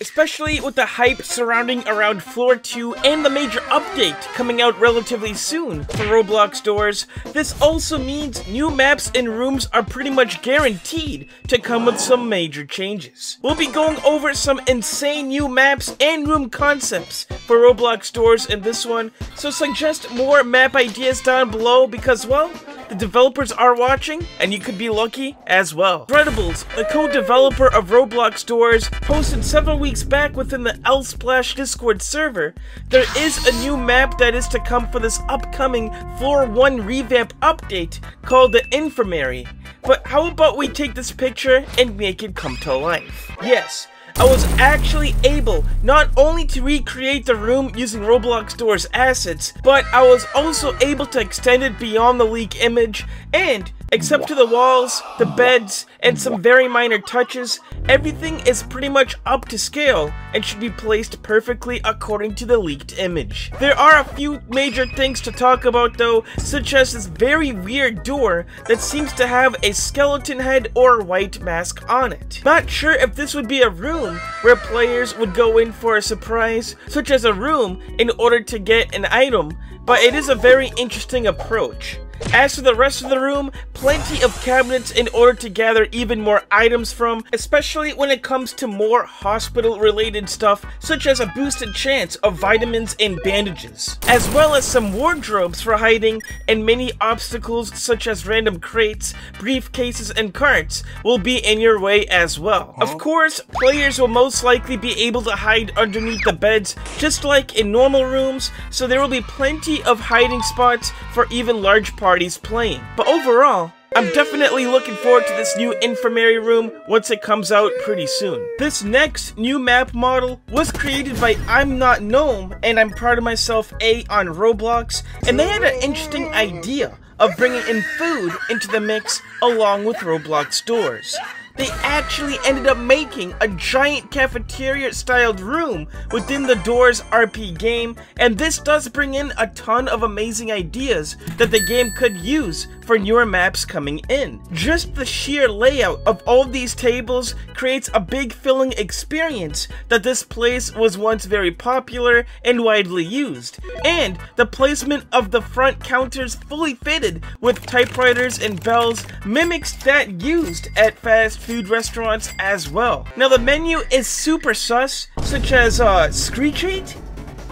Especially with the hype surrounding around Floor 2 and the major update coming out relatively soon for Roblox doors, this also means new maps and rooms are pretty much guaranteed to come with some major changes. We'll be going over some insane new maps and room concepts for Roblox doors in this one, so suggest more map ideas down below because, well, the developers are watching, and you could be lucky as well. Redibles, the co-developer of Roblox Doors, posted several weeks back within the Lsplash Discord server, there is a new map that is to come for this upcoming Floor 1 revamp update called the Infirmary. But how about we take this picture and make it come to life? Yes, I was actually able not only to recreate the room using Roblox Doors assets, but I was also able to extend it beyond the leak image and Except to the walls, the beds, and some very minor touches, everything is pretty much up to scale and should be placed perfectly according to the leaked image. There are a few major things to talk about though, such as this very weird door that seems to have a skeleton head or white mask on it. Not sure if this would be a room where players would go in for a surprise, such as a room in order to get an item, but it is a very interesting approach. As for the rest of the room, plenty of cabinets in order to gather even more items from, especially when it comes to more hospital related stuff such as a boosted chance of vitamins and bandages, as well as some wardrobes for hiding and many obstacles such as random crates, briefcases, and carts will be in your way as well. Of course, players will most likely be able to hide underneath the beds just like in normal rooms, so there will be plenty of hiding spots for even large parties playing. But overall, I'm definitely looking forward to this new infirmary room once it comes out pretty soon. This next new map model was created by I'm Not Gnome and I'm proud of myself A on Roblox and they had an interesting idea of bringing in food into the mix along with Roblox doors they actually ended up making a giant cafeteria styled room within the Doors RP game, and this does bring in a ton of amazing ideas that the game could use for newer maps coming in. Just the sheer layout of all these tables creates a big filling experience that this place was once very popular and widely used. And the placement of the front counters fully fitted with typewriters and bells mimics that used at fast food restaurants as well. Now the menu is super sus, such as uh, Screech Eat,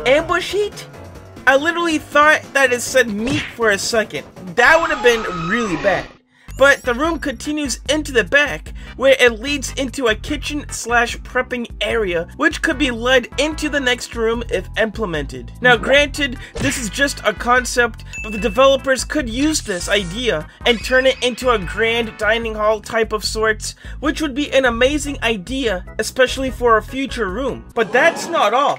Ambush Eat, I literally thought that it said meat for a second. That would have been really bad. But the room continues into the back, where it leads into a kitchen slash prepping area, which could be led into the next room if implemented. Now granted, this is just a concept, but the developers could use this idea and turn it into a grand dining hall type of sorts, which would be an amazing idea, especially for a future room. But that's not all.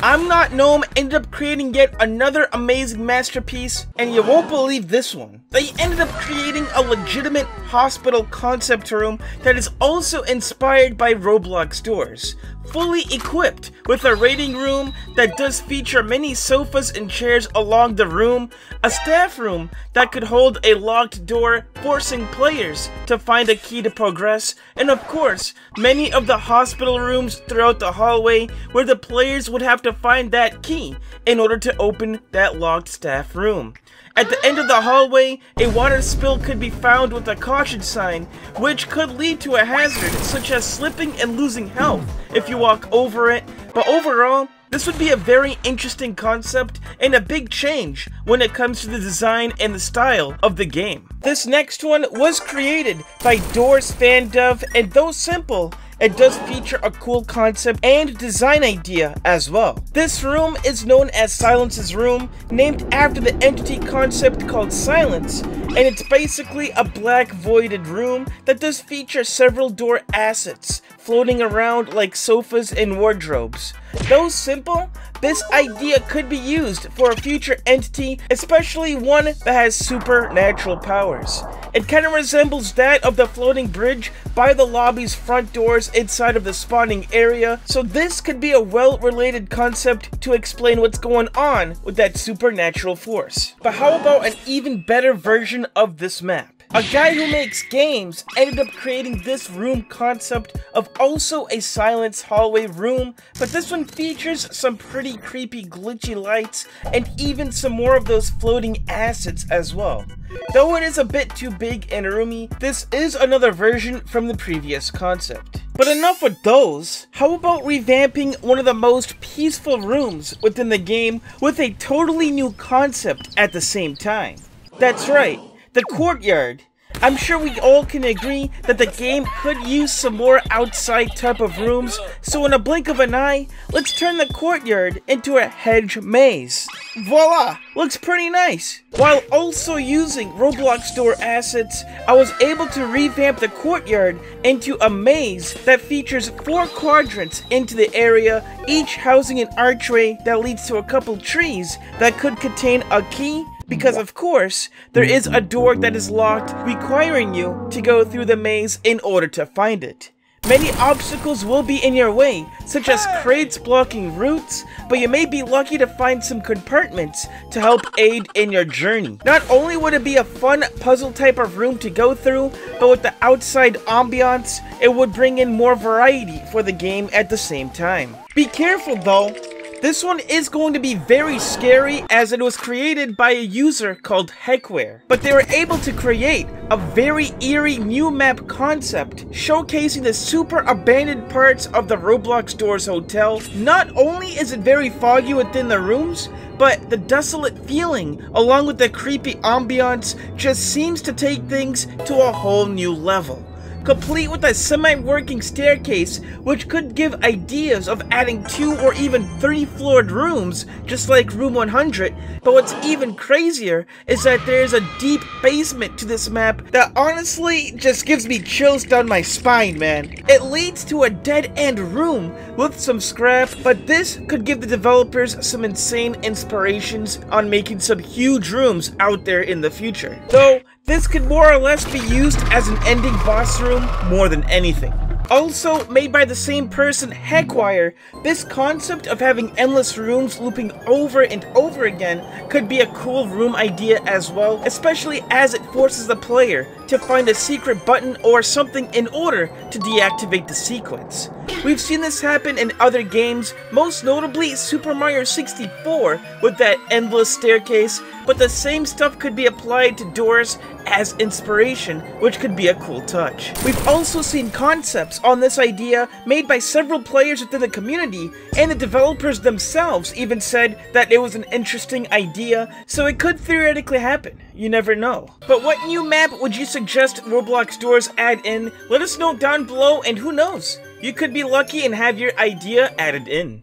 I'm Not Gnome ended up creating yet another amazing masterpiece, and you won't believe this one. They ended up creating a legitimate hospital concept room that is also inspired by Roblox doors fully equipped with a reading room that does feature many sofas and chairs along the room, a staff room that could hold a locked door forcing players to find a key to progress, and of course, many of the hospital rooms throughout the hallway where the players would have to find that key in order to open that locked staff room. At the end of the hallway, a water spill could be found with a caution sign, which could lead to a hazard such as slipping and losing health if you walk over it, but overall, this would be a very interesting concept and a big change when it comes to the design and the style of the game. This next one was created by Doors Fan Dev, and though simple, it does feature a cool concept and design idea as well. This room is known as Silence's Room, named after the entity concept called Silence, and it's basically a black voided room that does feature several door assets floating around like sofas and wardrobes. Though simple, this idea could be used for a future entity, especially one that has supernatural powers. It kind of resembles that of the floating bridge by the lobby's front doors inside of the spawning area, so this could be a well-related concept to explain what's going on with that supernatural force. But how about an even better version of this map? A guy who makes games ended up creating this room concept of also a silence hallway room, but this one features some pretty creepy glitchy lights and even some more of those floating assets as well. Though it is a bit too big and roomy, this is another version from the previous concept. But enough with those, how about revamping one of the most peaceful rooms within the game with a totally new concept at the same time? That's right, the courtyard. I'm sure we all can agree that the game could use some more outside type of rooms, so in a blink of an eye, let's turn the courtyard into a hedge maze. Voila! Looks pretty nice. While also using Roblox store assets, I was able to revamp the courtyard into a maze that features four quadrants into the area, each housing an archway that leads to a couple trees that could contain a key because of course, there is a door that is locked requiring you to go through the maze in order to find it. Many obstacles will be in your way, such as crates blocking routes, but you may be lucky to find some compartments to help aid in your journey. Not only would it be a fun puzzle type of room to go through, but with the outside ambiance, it would bring in more variety for the game at the same time. Be careful though, this one is going to be very scary as it was created by a user called Heckware. But they were able to create a very eerie new map concept showcasing the super abandoned parts of the Roblox Doors Hotel. Not only is it very foggy within the rooms, but the desolate feeling along with the creepy ambiance just seems to take things to a whole new level complete with a semi-working staircase which could give ideas of adding two or even three floored rooms just like room 100 but what's even crazier is that there's a deep basement to this map that honestly just gives me chills down my spine man. It leads to a dead-end room with some scrap but this could give the developers some insane inspirations on making some huge rooms out there in the future. Though this could more or less be used as an ending boss room more than anything. Also, made by the same person, Heckwire, this concept of having endless rooms looping over and over again could be a cool room idea as well, especially as it forces the player to find a secret button or something in order to deactivate the sequence. We've seen this happen in other games, most notably Super Mario 64 with that endless staircase, but the same stuff could be applied to doors as inspiration, which could be a cool touch. We've also seen concepts on this idea made by several players within the community, and the developers themselves even said that it was an interesting idea, so it could theoretically happen. You never know. But what new map would you suggest Roblox Doors add in? Let us know down below, and who knows? You could be lucky and have your idea added in.